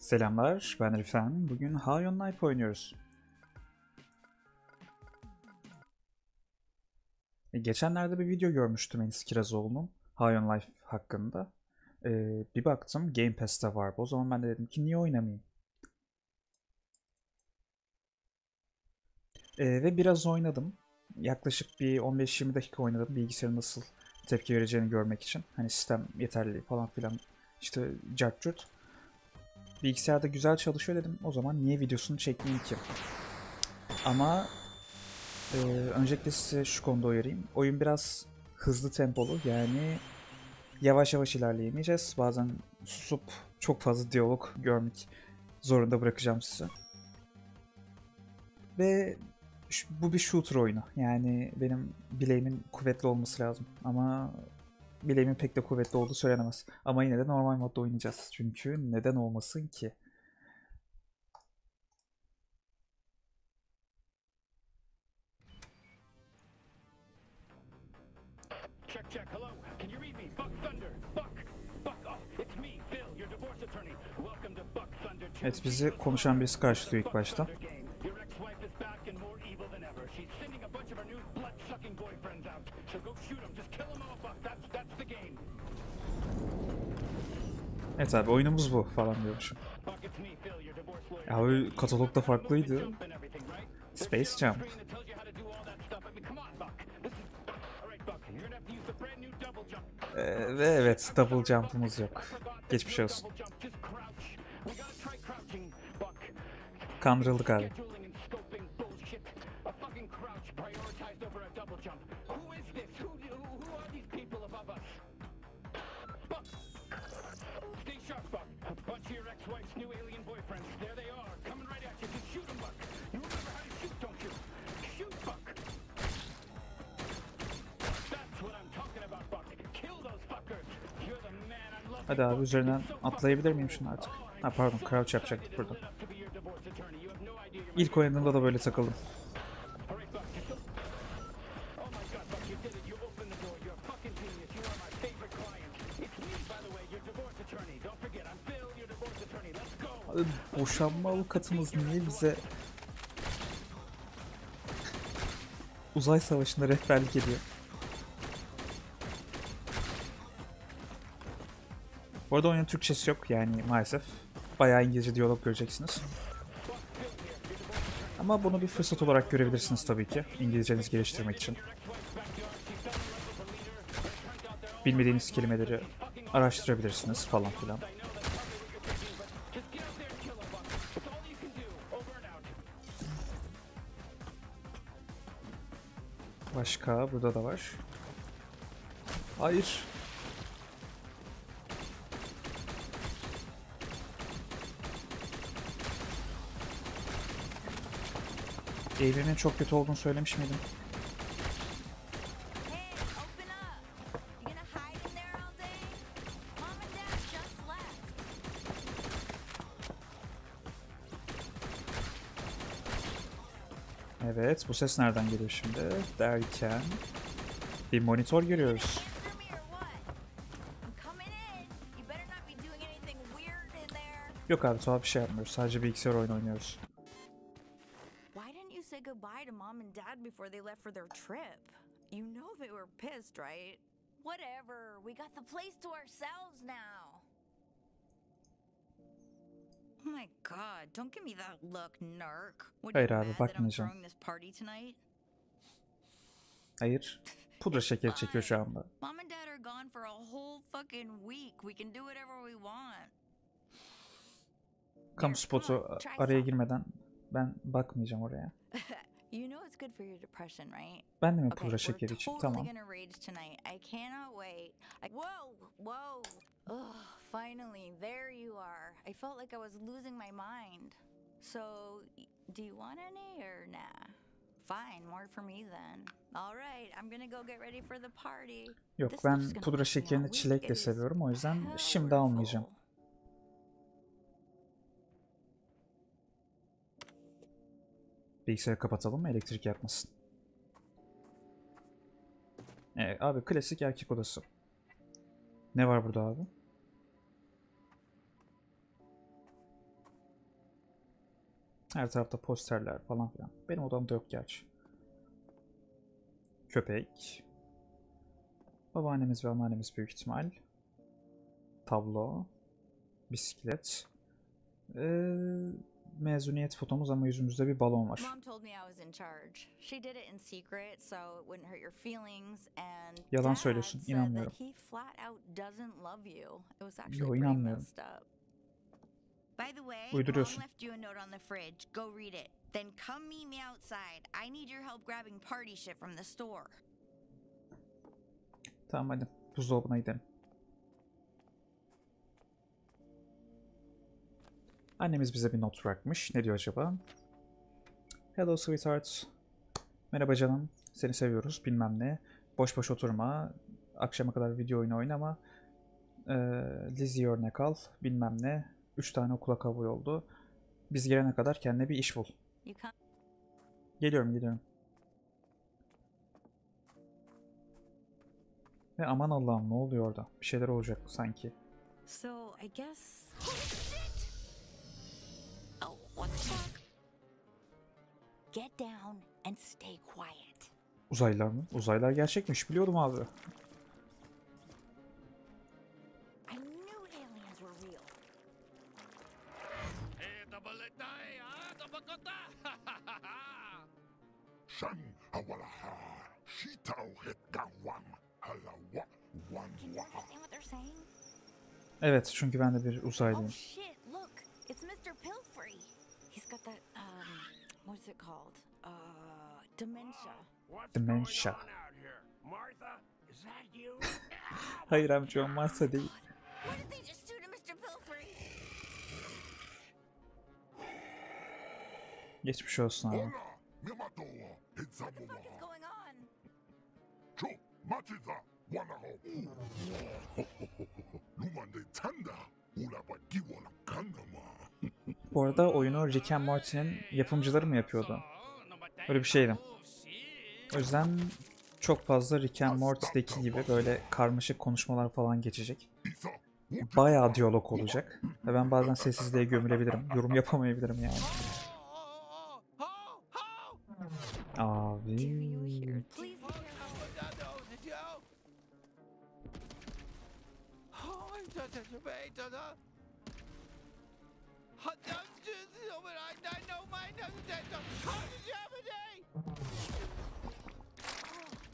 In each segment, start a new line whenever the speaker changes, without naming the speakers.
Selamlar, ben Rifan. Bugün High on Life oynuyoruz. E, Geçenlerde bir video görmüştüm Enis Kirazoğlu'nun High on Life hakkında. E, bir baktım Game Pass'te var. O zaman ben de dedim ki niye oynamayayım? E, ve biraz oynadım. Yaklaşık bir 15-20 dakika oynadım bilgisayarın nasıl tepki vereceğini görmek için. Hani sistem yeterli falan filan işte cart. Bilgisayarda güzel çalışıyor dedim. O zaman niye videosunu çekmeyeyim ki? Ama e, öncelikle size şu konuda uyarayım. Oyun biraz hızlı tempolu. Yani yavaş yavaş ilerleyemeyeceğiz. Bazen susup çok fazla diyalog görmek zorunda bırakacağım size. Ve bu bir shooter oyunu. Yani benim bileğimin kuvvetli olması lazım. Ama bileğimin pek de kuvvetli olduğu söylenemez. Ama yine de normal modda oynayacağız. Çünkü neden olmasın ki?
Check, check. Hello. Can you read me? Buck Thunder. Buck. Buck. Oh, it's me, Phil, your divorce attorney. Welcome to Buck Thunder 2.
Evet bizi konuşan birisi karşılıyor ilk başta.
Buck. You're gonna have to use the brand new double jump.
Ee, ve evet double jump'ımız yok. Geçmiş olsun.
Double jump,
abi üzerinden atlayabilir miyim şunu artık? Ha pardon crouch yapacaktık burada. İlk oynadığımda da böyle takıldım. Boşanma avukatımız niye bize uzay savaşında rehberlik ediyor? Bu arada oyunun Türkçesi yok yani maalesef. Bayağı İngilizce diyalog göreceksiniz. Ama bunu bir fırsat olarak görebilirsiniz tabii ki. İngilizcenizi geliştirmek için. Bilmediğiniz kelimeleri araştırabilirsiniz falan filan. Başka burada da var. Hayır. Eğlenin çok kötü olduğunu söylemiş miydim? Evet, bu ses nereden geliyor şimdi? Derken bir monitör görüyoruz. Yok abi tuhaf bir şey yapmıyoruz. Sadece bilgisayar oyunu oynuyoruz.
Trip? You know they were pissed, right? Whatever. We got the place to ourselves now. Oh my god, don't give me that look, narc. What,
Hayır
you
abi,
mad that I'm
bakmayacağım.
throwing this party tonight?
Hayır. Pudra şekeri çekiyor şu anda.
Mom and Dad are gone for a whole fucking week. We can do whatever we want.
Kamu spotu araya girmeden ben bakmayacağım oraya.
You know it's good for your depression, right?
Ben de mi
Okay,
pudra şekeri için?
totally
Tamam.
gonna rage tonight. I cannot wait. I, whoa, whoa. Ugh, finally, there you are. I felt like I was losing my mind. So, do you want any or nah? Fine, more for me then. All right, I'm gonna go get ready for the party.
Yok ben pudra şekerini çilekle seviyorum. O yüzden şimdi almayacağım. Bilgisayarı kapatalım elektrik yakmasın. Ee, abi klasik erkek odası. Ne var burada abi? Her tarafta posterler falan filan. Benim odamda yok gerçi. Köpek. Babaannemiz ve anneannemiz büyük ihtimal. Tablo. Bisiklet. Ee, mezuniyet fotomuz ama yüzümüzde bir balon var. Yalan söylüyorsun, inanmıyorum. Yo, inanmıyorum. Uyduruyorsun.
Mom left you a
Annemiz bize bir not bırakmış. Ne diyor acaba? Hello sweetheart. Merhaba canım. Seni seviyoruz. Bilmem ne. Boş boş oturma. Akşama kadar video oyunu oynama. Ee, Lizzie'yi örnek al. Bilmem ne. Üç tane okula kabul oldu. Biz gelene kadar kendine bir iş bul. Geliyorum geliyorum. Ve aman Allah'ım ne oluyor orada? Bir şeyler olacak sanki.
So I guess
what the fuck?
get down and stay quiet.
Uzaylılar mı? Uzaylılar gerçekmiş biliyordum abi.
I knew aliens were real.
Shan awalaha, shitao het gawan, hala wa wan
Can you
wa.
understand what they're saying?
Evet çünkü ben de bir
Oh
uzaylıyım.
shit, got that um what's it called? Uh dementia.
What's
Dementia.
going on out here? Martha, is that you?
Hayır amcam varsa değil.
What did they just do to Mr. Pilfrey?
Geçmiş olsun abi. Bu arada oyunu Rick and Morty'nin yapımcıları mı yapıyordu? Öyle bir şeydi. O yüzden çok fazla Rick and Morty'deki gibi böyle karmaşık konuşmalar falan geçecek. Bayağı diyalog olacak. Ve ben bazen sessizliğe gömülebilirim. Yorum yapamayabilirim yani. Abi.
Do you hear? Please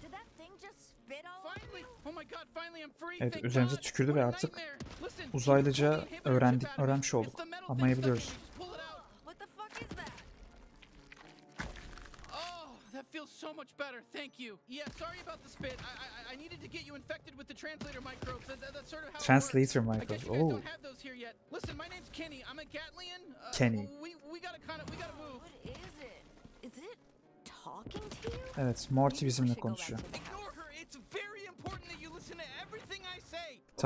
Did that thing just spit all over
Finally!
you?
Oh my god, finally I'm free.
Evet, üzerimize tükürdü ve artık uzaylıca öğrendik- öğrenmiş olduk. Anlayabiliyoruz.
So much better. Thank you. Yeah, sorry about the spit. I I, I needed to get you infected with the translator microbes. That, that- that's sort of how
Translator
it works. I
microbes,
guess you guys
oh.
don't have those here yet. Listen, my name's Kenny. I'm a Gatlian. Uh,
Kenny.
We we gotta kind of we gotta move.
What is it? Is it talking to you?
Evet, Morty
Maybe we
bizimle
should
konuşuyor.
to the house.
Ignore her. It's very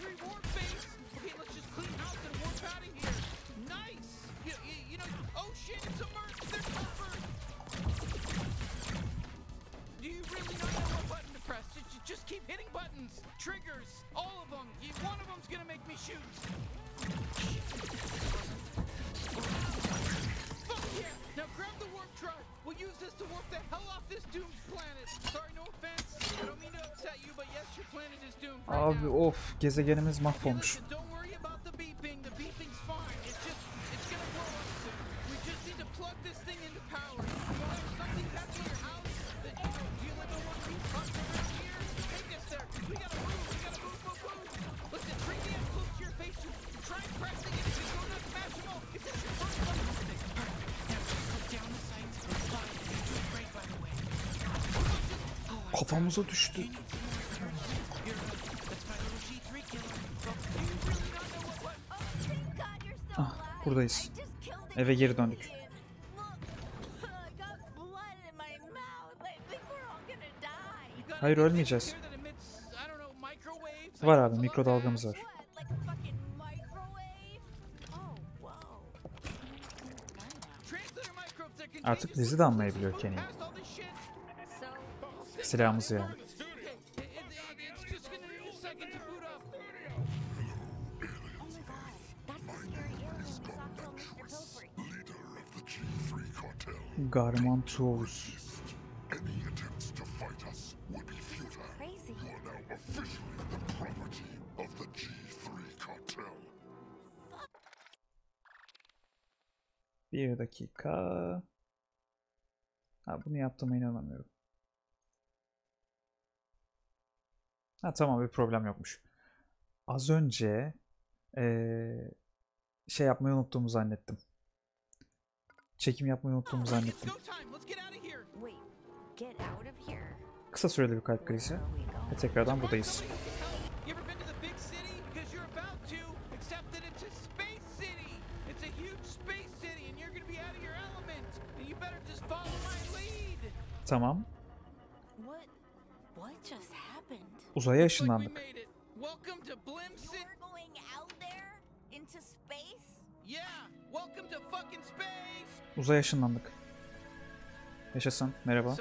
G3 warp base. Okay, let's just clean house and warp out of here. Nice. You, you, you know, oh shit, it's merc. They're covered. Do you really not know what button to press? Just, keep hitting buttons. Triggers. All of them. One of them's gonna make me shoot. Now grab the warp drive. We'll use this to warp the hell off this doomed planet. Sorry, no offense. I don't mean to
Abi of gezegenimiz mahvolmuş. Kafamıza düştü. buradayız. Eve geri döndük. Hayır ölmeyeceğiz. Var abi mikrodalgamız var. Artık dizi de anlayabiliyor
Kenny'i.
Silahımızı yani.
G3 cartel.
Bir dakika. Ha, bunu yaptığıma inanamıyorum. Ha tamam bir problem yokmuş. Az önce eee, şey yapmayı unuttuğumu zannettim. Çekim yapmayı unuttuğumu zannettim. Kısa süreli bir kalp krizi. Ve tekrardan buradayız. Tamam. Uzaya ışınlandık.
made it. Welcome to Blim City.
You're going out there into space?
Yeah, welcome to fucking space.
Uzaya ışınlandık. Yaşasın. Merhaba.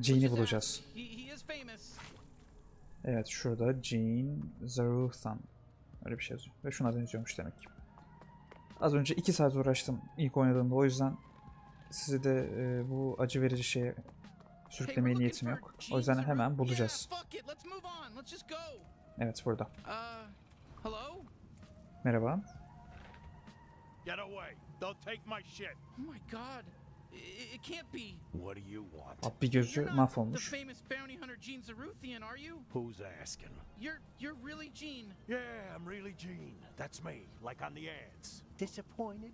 Gene
Gene'i bulacağız. Evet şurada Jean Zaruthan. Öyle bir şey yazıyor. Ve şuna benziyormuş demek ki. Az önce 2 saat uğraştım ilk oynadığımda o yüzden sizi de e, bu acı verici şeye sürüklemeye niyetim yok.
Gene
O yüzden hemen bulacağız.
Yeah, fuck it. Let's move on. Let's just go.
Evet burada.
Uh, hello?
Merhaba.
Get away. They'll take my shit.
Oh my god. It, it can't be.
What do you want?
Abi bir gözü
You're not the famous bounty hunter Gene Zaruthian, are you?
Who's asking?
You're you're really Gene.
Yeah, I'm really Gene. That's me, like on the ads. Disappointed?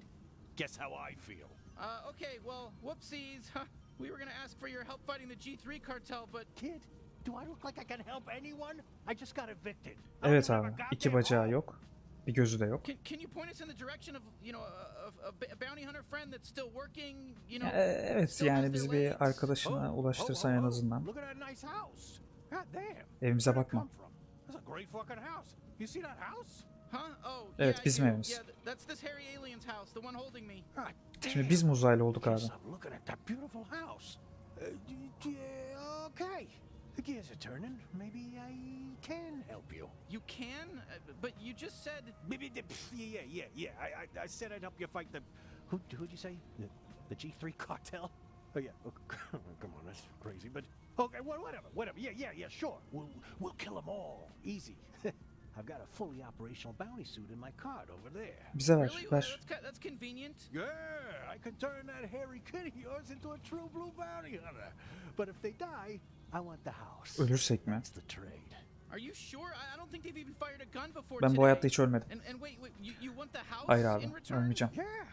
Guess how I feel.
Uh, okay, well, whoopsies. We were gonna ask for your help fighting the G3 cartel, but
Kid, do I look like I can help anyone? I just got evicted. I
Evet abi.
a
iki
goddamn
bacağı yok. Bir gözü de yok.
can, can you point us in the direction of, you know, a, of a, a bounty hunter friend that's still working, you know?
Evet
still
yani
their
bir arkadaşına
Oh,
ulaştırsan
oh,
en
oh,
azından.
Look at that nice house. God damn.
Evimize bakma.
come from? That's a great fucking house. You see that house?
Huh? Oh,
Evet, bizim evimiz.
Yeah, th- that's this hairy alien's house, the one holding me.
God damn.
Şimdi biz mi uzaylı olduk abi?
Guess I'm looking at that beautiful house. D- d- okay. The gears are turning. Maybe I can help you.
You can, uh, but you just said
Maybe the, pff, yeah, yeah, yeah, yeah. I, I, I said I'd help you fight the. Who, who'd you say? The, the G3 cartel? Oh yeah. Oh, come on, that's crazy. But okay, well, whatever, whatever. Yeah, yeah, yeah. Sure. We'll we'll kill them all. Easy. I've got a fully operational bounty suit in my cart over there.
Bize ver,
really. Uh. That's that's convenient.
Yeah, I can turn that hairy kid of yours into a true blue bounty hunter. But if they die, I want the house.
Ölürsek mi?
That's the trade.
Are you sure? I, I don't think they've even fired a gun before
Ben bu
today.
hayatta hiç ölmedim.
And, and wait, wait, you, you want the house
Hayır abi,
in return?
ölmeyeceğim.
Yeah,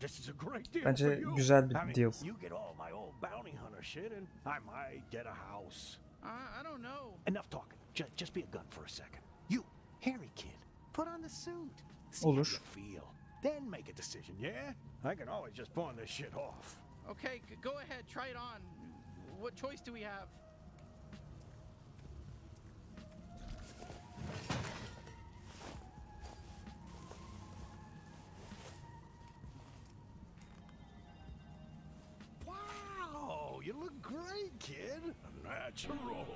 this is a great deal
Bence
for you.
güzel bir
I mean,
deal.
You get all my old bounty hunter shit, and I might get a house.
I, I don't know.
Enough talking. Just, just be a gun for a second. You, hairy kid, put on the suit. See
Olur.
how you feel. Then make a decision. Yeah, I can always just pawn this shit off.
Okay, go ahead, try it on. What choice do we have?
Kid. Natural.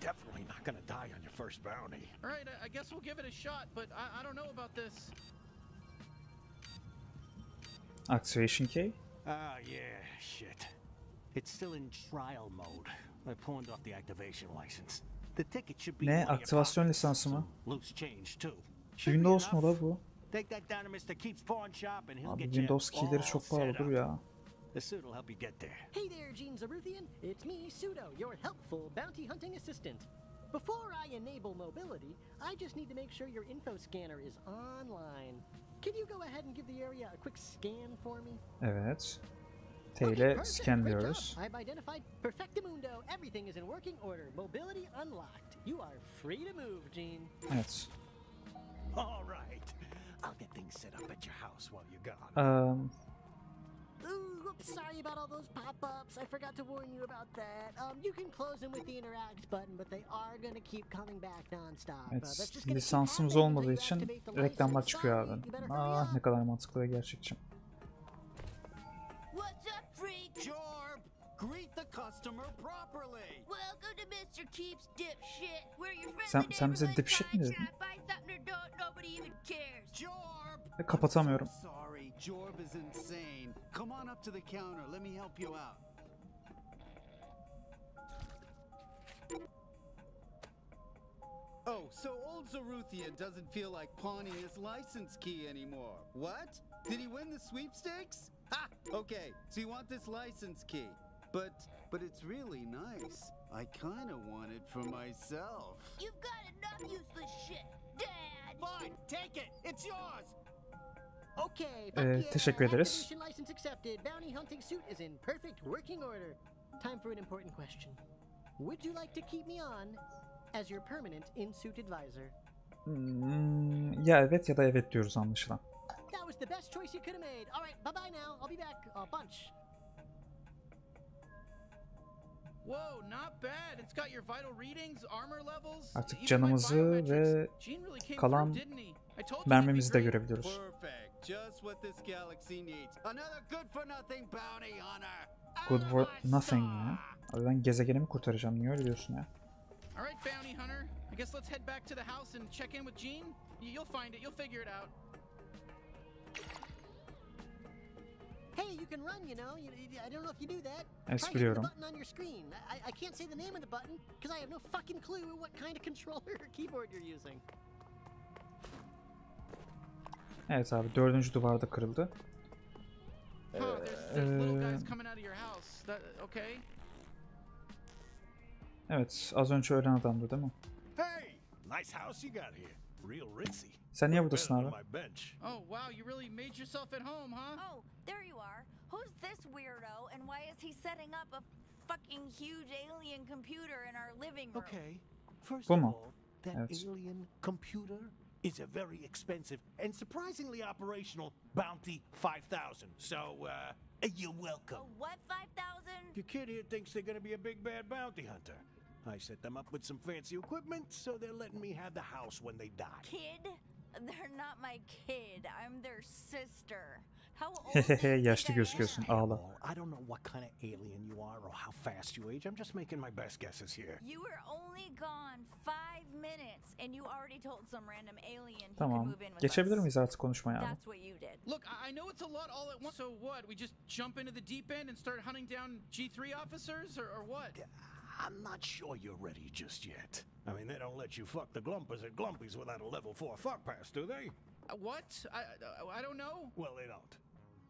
Definitely not gonna die on your first bounty.
All right, I, guess we'll give it a shot, but I, I don't know about this.
Activation key.
Ah, yeah, shit. It's still in trial mode. I pawned off the activation license. The ticket should be
Ne? Aktivasyon lisansı mı?
Loose change too.
Windows mu la bu?
Take that down to Mr. Keith's pawn shop and he'll
Abi
get
Windows keyleri çok
set
pahalıdır
up.
ya.
The suit will help you get there.
Hey there, Gene Zaruthian. It's me, Pseudo, your helpful bounty hunting assistant. Before I enable mobility, I just need to make sure your info scanner is online. Can you go ahead and give the area a quick scan for me?
Evet. T
Okay,
ile
perfect. Great
scanliyoruz.
job. I've identified Perfectamundo. Everything is in working order. Mobility unlocked. You are free to move, Gene.
Evet.
All right. I'll get things set up at your house while you're gone.
Eee,
Oops, sorry about all those pop-ups. I forgot to warn you about that. Um, you can close them with the interact button, but they are gonna keep coming back non-stop. Uh, that's
Evet,
keep
lisansımız olmadığı için reklamlar
license.
çıkıyor abi. Ah
up.
ne kadar mantıklı ve gerçekçi.
What's up, freak?
Jorb, greet the customer properly.
Welcome to Mr. Keeps Dipshit, where your friendly
Sen- sen bize dipshit mi dedin? Ve kapatamıyorum.
Sorry, Jorb is insane. Come on up to the counter. Let me help you out. Oh, so old Zaruthian doesn't feel like pawning his license key anymore. What? Did he win the sweepstakes? Ha! Okay, so you want this license key. But but it's really nice. I kind of want it for myself.
You've got enough useless shit, Dad.
Fine, take it. It's yours.
Ee, teşekkür ederiz.
Activation license accepted. Bounty hunting suit is in perfect working order. Time for an important question. Would you like to keep me on as your permanent in-suit advisor?
Hmm, ya evet ya da evet diyoruz anlaşılan.
That was the best choice you could have made. All right, bye-bye now. I'll be back a bunch.
Whoa, not bad. It's got your vital readings, armor levels.
Artık canımızı ve kalan mermimizi de görebiliyoruz.
Perfect. Just what this galaxy needs. Another good for nothing bounty hunter.
Good for
Out of my
nothing ya. Abi ben gezegenimi kurtaracağım. Niye öyle diyorsun ya?
All right, bounty hunter. I guess let's head back to the house and check in with Jean. You'll find it. You'll figure it out.
Hey, you can run, you know. You, you- I don't know if you do that.
Evet,
Try the button on your screen. I, I can't say the name of the button because I have no fucking clue what kind of controller or keyboard you're using.
Evet abi dördüncü duvarda kırıldı.
Guys
Ee? Evet az önce ölen adamdı değil mi?
Hey, nice house you got here. Real ritzy.
Sen niye buradasın abi?
Oh wow, you really made yourself at home, huh?
Oh, there you are. Who's this weirdo and why is he setting up a fucking huge alien computer in our living room?
Okay. First of all, that alien computer is a very expensive and surprisingly operational Bounty 5000. So, uh, you're
A
welcome.
what 5000?
Your kid here thinks they're gonna be a big bad bounty hunter. I set them up with some fancy equipment, so they're letting me have the house when they die.
Kid? They're not my kid. I'm their sister.
Yaşlı
I
gözüküyorsun
am?
ağla.
I don't know what kind of alien you are or how fast you age. I'm just making my best guesses here.
You were only gone five minutes and you already told some random alien he could
Tamam.
move in with
Geçebilir miyiz artık konuşmaya?
That's what you did.
Look, I I know it's a lot all at once. So what? We just jump into the deep end and start hunting down G3 officers, or, or what?
I'm not sure you're ready just yet. I mean, they don't let you fuck the Glumpers at Glumpies without a level 4 fuck pass, do they?
Uh, what? I, I I don't know.
Well, they don't.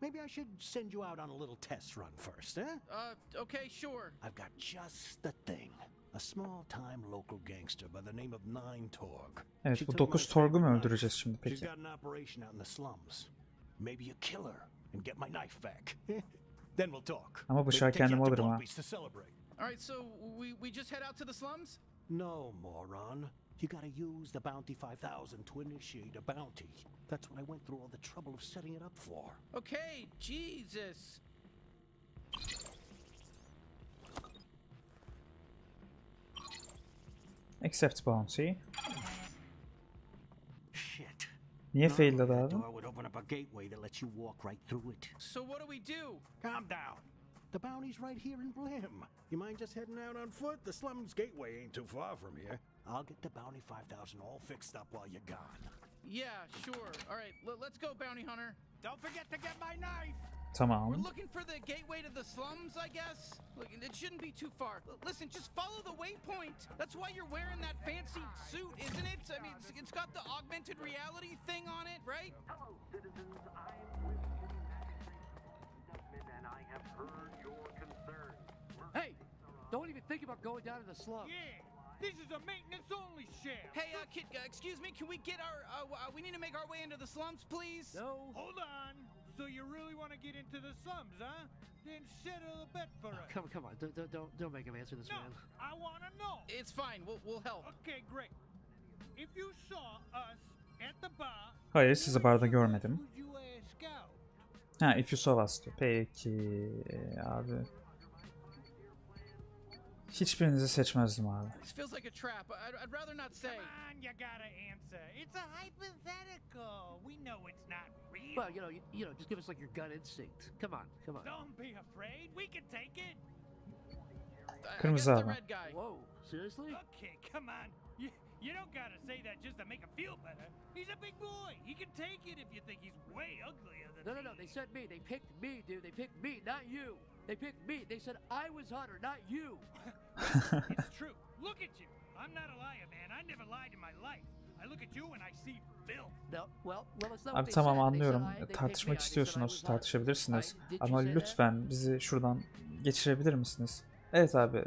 Maybe I should send you out on a little test run first, eh?
Uh, okay, sure.
I've got just the thing. A small-time local gangster by the name of Nine Torg.
Evet
She
bu
took
9
my
torgu mu
favorite
öldüreceğiz
knife.
şimdi
She's
peki?
got an operation out in the slums. Maybe you kill her and get my knife back. then we'll talk.
Ama
Maybe
bıçağı
take you
kendim
out to
alırım ha.
To celebrate.
All right, so we we just head out to the slums.
No, moron. You gotta use the Bounty 5000 to initiate a bounty. That's what I went through all the trouble of setting it up for.
Okay, Jesus.
Accept bounty.
Shit.
Niye
No,
failed abi?
door would open up a gateway that lets you walk right through it.
So what do we do?
Calm down. The bounty's right here in Blim. You mind just heading out on foot? The slums gateway ain't too far from here. I'll get the bounty 5000 all fixed up while you're gone.
Yeah, sure. All right, l- let's go, bounty hunter.
Don't forget to get my knife!
Somehow.
We're
looking for the gateway to the slums, I guess. Look, it shouldn't be too far. L- listen, just follow the waypoint. That's why you're wearing that fancy suit, isn't it? I mean, it's, it's got the augmented reality thing on it, right?
Hello, citizens. I am with the and I have heard your concerns.
Hey, don't even think about going down to the slums.
Yeah, this is a maintenance-only shaft.
Hey, uh, kid, uh, excuse me, can we get our, uh, uh, we need to make our way into the slums, please?
No.
Hold on. So you really want to get into the slums, huh? Then settle a bet for us.
Come, come on, don't, don't, don't, don't make him answer this,
No,
man.
I want to know.
It's fine, we'll, we'll help.
Okay, great. If you saw us at the bar,
Hayır sizi barda görmedim.
would you ask?
Ha if you saw us diyor. Peki abi. Hiçbirinizi seçmezdim abi.
This feels like a trap. I'd, I'd rather not say.
Come on, you gotta answer. It's a hypothetical. We know it's not real.
Well, you know, you, you know, just give us like your gut instinct. Come on, come on.
Don't be afraid. We can take it.
I- I guess
Kırmızı
the
adam.
red guy.
Whoa, seriously?
Okay, come on. You, you don't gotta say that just to make him feel better. He's a big boy. He can take it if you think he's way uglier than
No, no, no. They said me. They picked me, dude. They picked me, not you. They picked me. They said I was Hunter, not you.
It's true. Look at you. I'm not a liar, man. I never lied in my life. I look at you and I see
Abi tamam anlıyorum. Tartışmak istiyorsunuz. Tartışabilirsiniz. Ama lütfen bizi şuradan geçirebilir misiniz? Evet abi.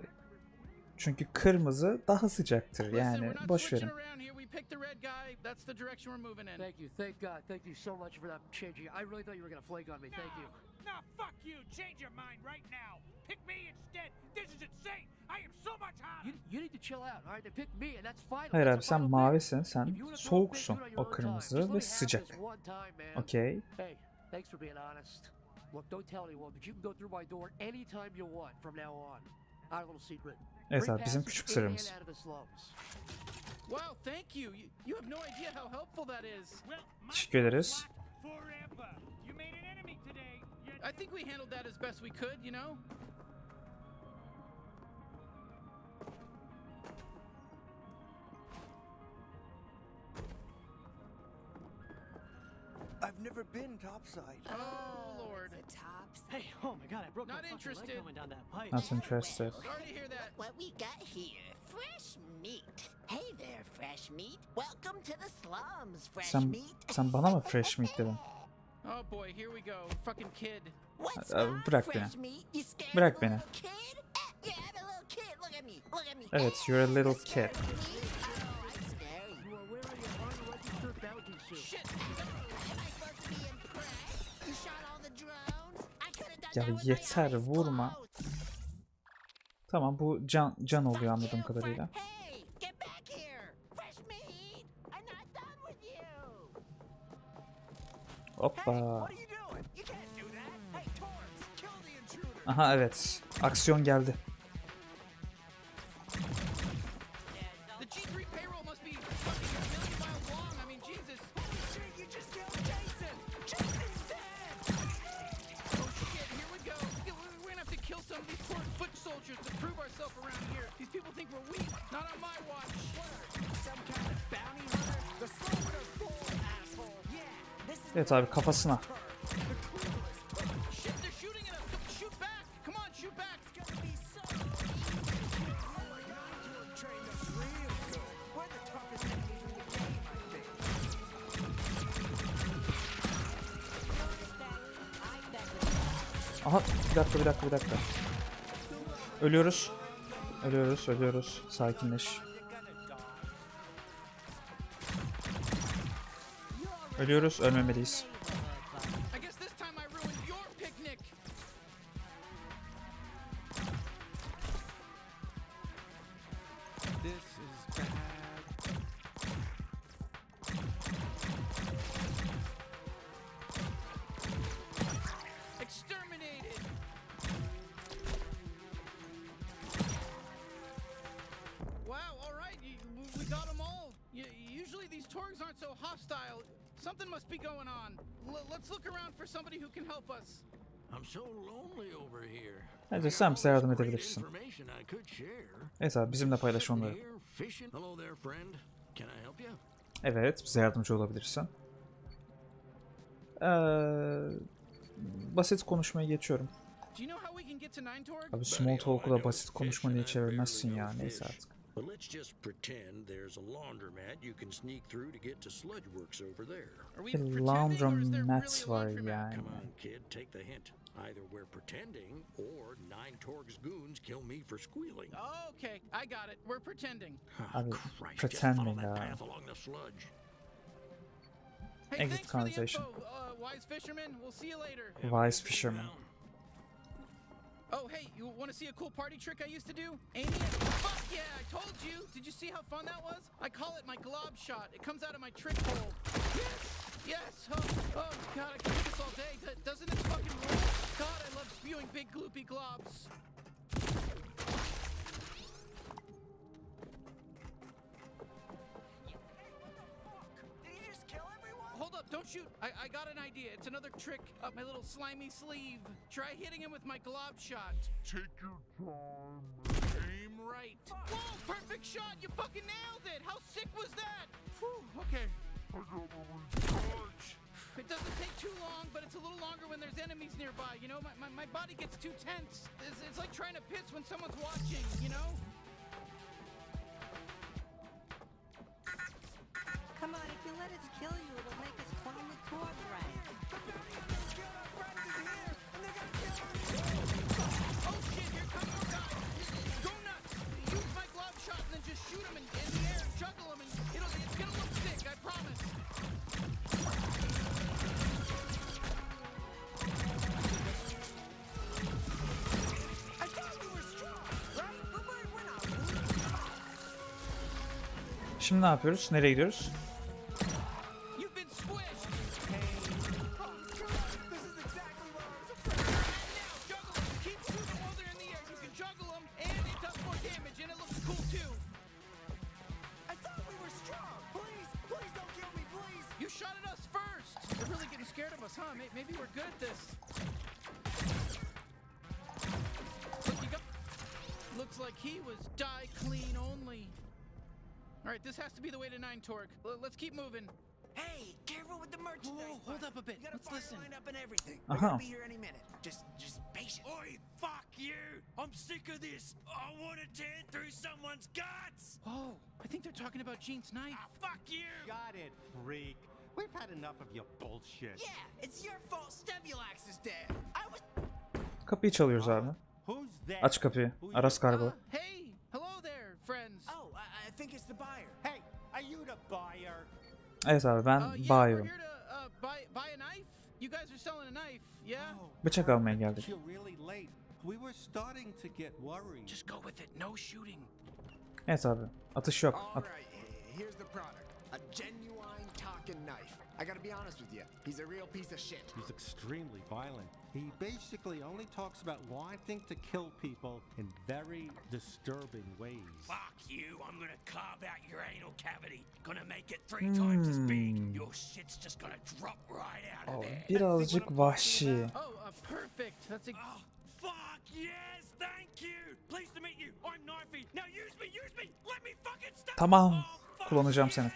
Çünkü kırmızı daha sıcaktır. Yani boş verin.
around here. We picked the red guy. That's the direction we're moving in.
Thank you, thank God, thank you so much for that changing. I really thought you were gonna flake on me. Thank you.
No, fuck you. Change your mind right now. Pick me instead. This is insane. I am so much hotter.
You, you need to chill out, all right? They picked me, and that's final.
Hayır abi sen mavisin. Sen soğuksun. O kırmızı ve sıcak. Okey.
Hey, thanks for being honest. Look, don't tell anyone, but you can go through my door anytime you want from now on. Our little secret.
Evet abi bizim küçük sırrımız. Teşekkür ederiz.
I think we handled that as best we could, you know?
Never been topside.
Oh, oh Lord.
Hey, oh my god, I broke
Not
my fucking
interested.
leg going down that pipe.
Not interested.
Sorry to hear that.
What we got here? Fresh meat. Hey there, fresh meat. Welcome to the slums, fresh
Sen,
meat.
sen bana mı fresh meat dedin?
Oh boy, here we go. Fucking kid.
What's
Ee,
up,
bırak beni.
fresh meat? You scared
Bırak beni.
kid? Yeah, I'm a little kid. Look at me. Look at me.
Evet, you're a little kid. Ya yeter vurma. Tamam bu can can oluyor anladığım kadarıyla.
Fre- Hey, get back here.
Soldiers to prove ourselves around here. These people think we're weak. Not on my watch.
Some kind of bounty hunter. The are full, asshole. Yeah, this is
Evet abi kafasına. Aha bir dakika bir dakika bir dakika. Ölüyoruz. Ölüyoruz ölüyoruz. Sakinleş. Ölüyoruz ölmemeliyiz.
Something must be going on. L- let's look around for somebody who can help us.
I'm so lonely over here.
Bence sen bize yardım edebilirsin. Evet abi bizimle paylaş onları.
Hello there, friend. Can I help you?
Evet bize yardımcı olabilirsin. Ee, basit konuşmaya geçiyorum. Abi small talk'u da basit konuşma diye çevirmezsin ya neyse artık.
But let's just pretend there's a laundromat you can sneak through to get to Sludge Works over there.
Are we
Bir
pretending or
laundromats
really a laundromat?
yani.
Come on, kid, take the hint. Either we're pretending, or Nine Torg's goons kill me for squealing.
Oh, okay, I got it. We're pretending.
Abi,
Christ, just follow
pretending,
that
uh,
path along the sludge.
Hey,
Exit
thanks for the
conversation.
info, uh, wise fisherman. We'll see you later.
Wise fisherman.
Oh, hey, you want to see a cool party trick I used to do? Amy? Fuck yeah, I told you. Did you see how fun that was? I call it my glob shot. It comes out of my trick hole. Yes! Yes. Oh, oh God, I can do this all day. D- doesn't it fucking rule? God, I love spewing big gloopy globs. Hold up, don't shoot. I, I got an idea. It's another trick up my little slimy sleeve. Try hitting him with my glob shot.
Take your time.
Aim right. Whoa, perfect shot. You fucking nailed it. How sick was that? Whew, okay.
I gotta recharge.
It doesn't take too long, but it's a little longer when there's enemies nearby. You know, my, my, my body gets too tense. It's, it's like trying to piss when someone's watching, you know?
Come on, if you let us kill you,
Şimdi ne yapıyoruz? Nereye gidiyoruz?
Had enough of your bullshit.
Yeah, it's your fault Stemulax is dead. I was.
Kapıyı çalıyoruz abi. Aç kapıyı. Aras kargo.
Uh, hey, hello there, friends.
Oh, I, think it's the buyer.
Hey, are you the buyer?
Evet abi ben
Uh,
bayım.
uh, buy buy a knife. You guys are selling a knife, yeah?
Bıçak almaya geldik.
You're really late. We were starting to get worried.
Just go with it. No shooting.
Evet abi. Atış yok. At-
right, here's the product. A genuine talking knife. I gotta be honest with you. He's a real piece of shit.
He's extremely violent. He basically only talks about wanting to kill people in very disturbing ways.
Fuck you! I'm gonna carve out your anal cavity. Gonna make it three times as big.
Hmm.
Your shit's just gonna drop right out of
Oh,
there.
birazcık vahşi.
Oh, uh, perfect. That's a.
Oh, fuck yes! Thank you. Pleased to meet you. I'm Knifey. Now use me, use me. Let me fucking stab.
Tamam.
Oh, fuck
Kullanacağım
yes,
seni.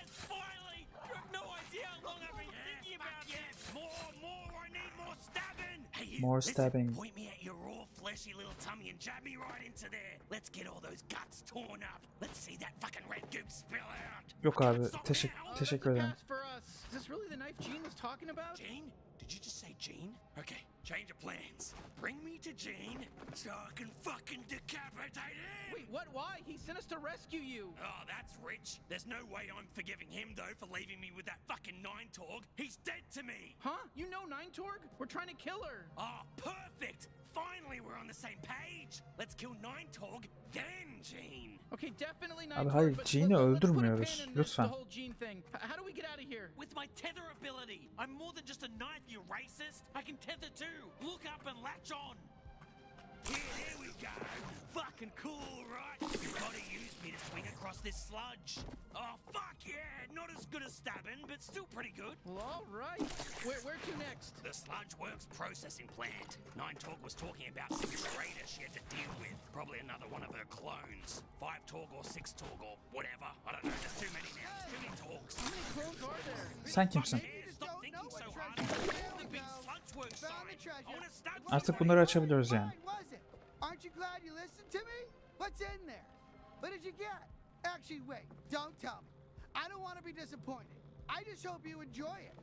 Stabbing. Hey,
More
listen,
stabbing.
Point me at your raw, fleshy little tummy and jab me right into there. Let's get all those guts torn up. Let's see that fucking red goop spill out.
Yok abi. Teşekkür
Oh, that's
teşekkür
a
ederim.
pass for us. Is this really the knife Gene was talking about?
Gene? Did you just say Gene? Okay, change of plans. Bring me to Gene so I can fucking decapitate him.
Wait, what? Why? He sent us to rescue you.
Oh, that's rich. There's no way I'm forgiving him though for leaving me with that fucking nine torg. He's dead to me.
Huh? You know Nine Torg? We're trying to kill her.
Oh, perfect. Finally, we're on the same page. Let's kill nine torg, then Gene.
Okay, definitely Nine
Abi
Torg,
hayır,
but
Gene'i
let- let's put a
öldürmüyoruz.
in
Lütfen.
The whole Gene thing. How do we get out of here?
With my tether ability, I'm more than just a knife, you racist. I can tether too. Look up and latch on. Here, here we go. Fucking cool, right? You gotta use me to swing across this sludge. Oh, fuck yeah. Not as good as stabbing, but still pretty good.
Well, all right. Where, where to next?
The sludge works processing plant. Nine Talk was talking about some traitor she had to deal with. Probably another one of her clones. Five Talk or six Talk or whatever. I don't know. There's too many now. There's too many talks.
How many clones are there?
Sen kimsin?
Yeah, stop thinking so hard. The big sludge works
Found the
sign.
treasure.
I wanna stab
Artık bunları açabiliyoruz yani.
Fine, was it? Aren't you glad you listened to me? What's in there? What did you get? Actually, wait. Don't tell me. I don't want to be disappointed. I just hope you enjoy it.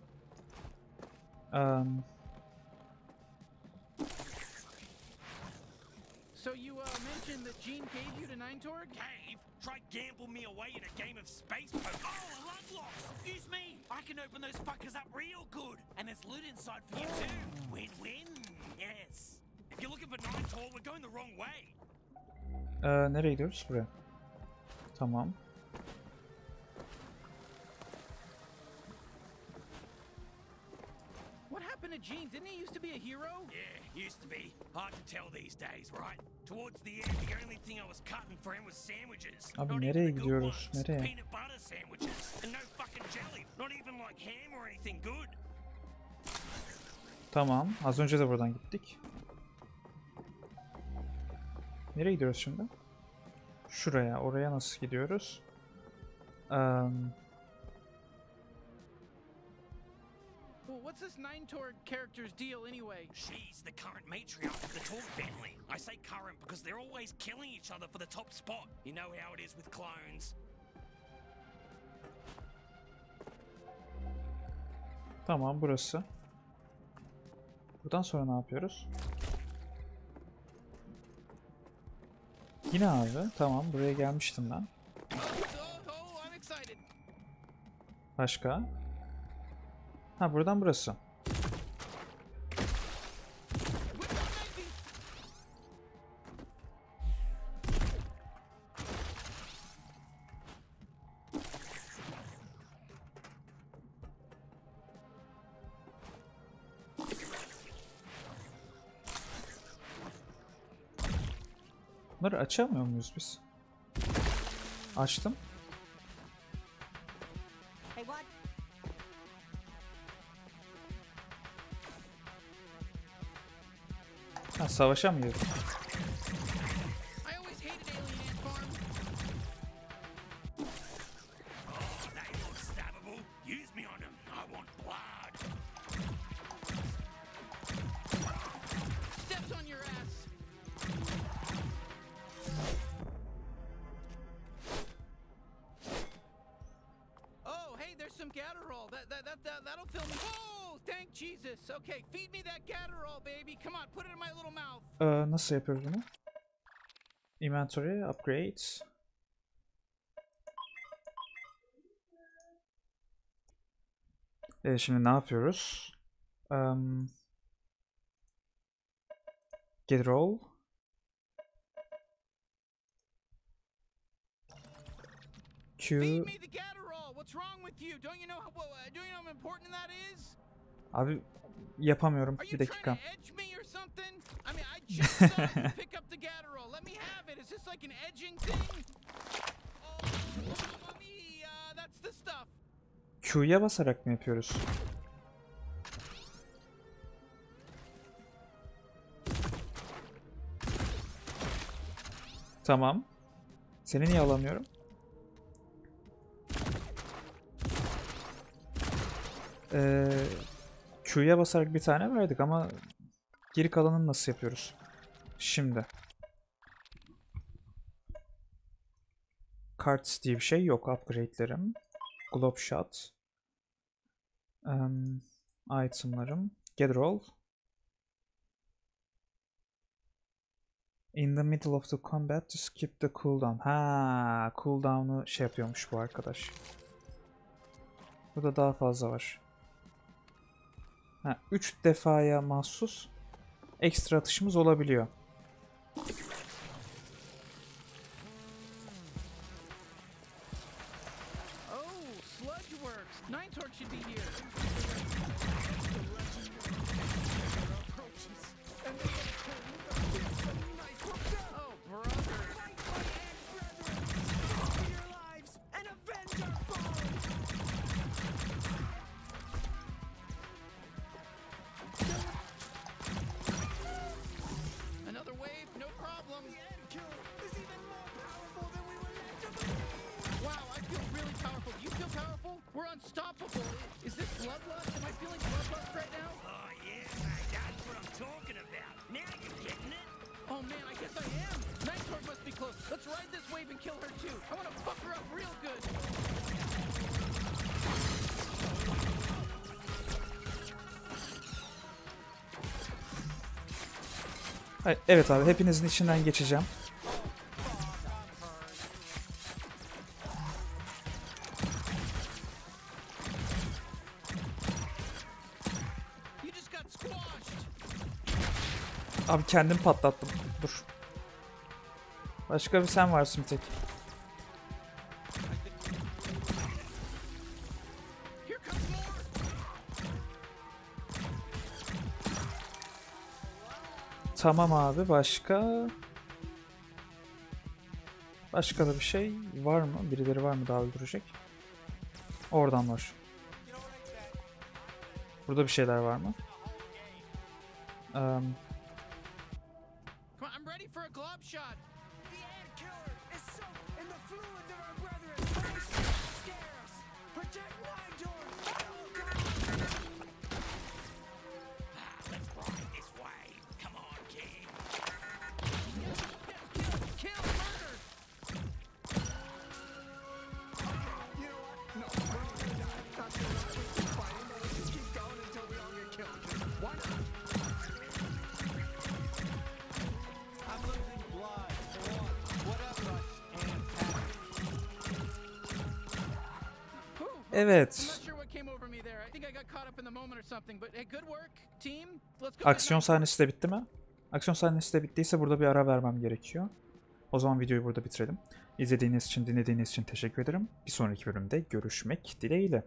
Um,
So you uh, mentioned that Gene gave you to Nine Torg?
Cave, try gamble me away in a game of space poker. Oh, a lug locks! Use me! I can open those fuckers up real good. And there's loot inside for you too. Win-win. Yes.
Ee, nereye gidiyoruz? Buraya. Tamam.
happened to Gene? Didn't he used to be a hero?
Yeah, used to be. Hard to tell these days, right? Towards the end, the only thing I was cutting for him was sandwiches.
Abi
Not even
nereye gidiyoruz? Nereye?
Peanut butter sandwiches. And no fucking jelly. Not even like ham or anything good.
Tamam. Az önce de buradan gittik. Nereye gidiyoruz şimdi? Şuraya. Oraya nasıl gidiyoruz?
Well, what's this Nine Tor character's deal anyway?
She's the current matriarch of the Torg family. I say current because they're always killing each other for the top spot. You know how it is with clones.
tamam burası. Buradan sonra ne yapıyoruz? Yine abi. Tamam buraya gelmiştim ben. Başka? Ha buradan burası. Açamıyor muyuz biz? Açtım. Ha savaşa mı girdik?
Jesus. Okay, feed me that Gatterall, baby. Come on, put it in my little mouth.
Ee, nasıl yapıyoruz bunu? Inventory, upgrades. Ee, şimdi ne yapıyoruz? Um, get roll. Q.
Feed me the. What's wrong with you? Don't you know how, uh, don't you know how important that is?
Abi yapamıyorum. Bir dakika.
Oh, the stuff.
Q'ya basarak mı yapıyoruz? Tamam. Seni niye alamıyorum? Ee, Q'ya basarak bir tane verdik ama geri kalanını nasıl yapıyoruz? Şimdi. Cards diye bir şey yok. Upgrade'lerim. Globe Shot. Um, itemlarım. Get roll. In the middle of the combat to skip the cooldown. Ha, cooldown'u şey yapıyormuş bu arkadaş. Burada daha fazla var. Ha, 3 defaya mahsus ekstra atışımız olabiliyor.
Oh, Sludge Works. Nine Torch should be here.
Evet abi hepinizin içinden geçeceğim. Abi kendim patlattım. Dur. Başka bir sen varsın tek. Tamam abi başka? Başka da bir şey var mı? Birileri var mı daha öldürecek? Oradan var. Burada bir şeyler var mı? Eee,
go.
Aksiyon sahnesi de bitti mi? Aksiyon sahnesi de bittiyse burada bir ara vermem gerekiyor. O zaman videoyu burada bitirelim. İzlediğiniz için, dinlediğiniz için teşekkür ederim. Bir sonraki bölümde görüşmek dileğiyle.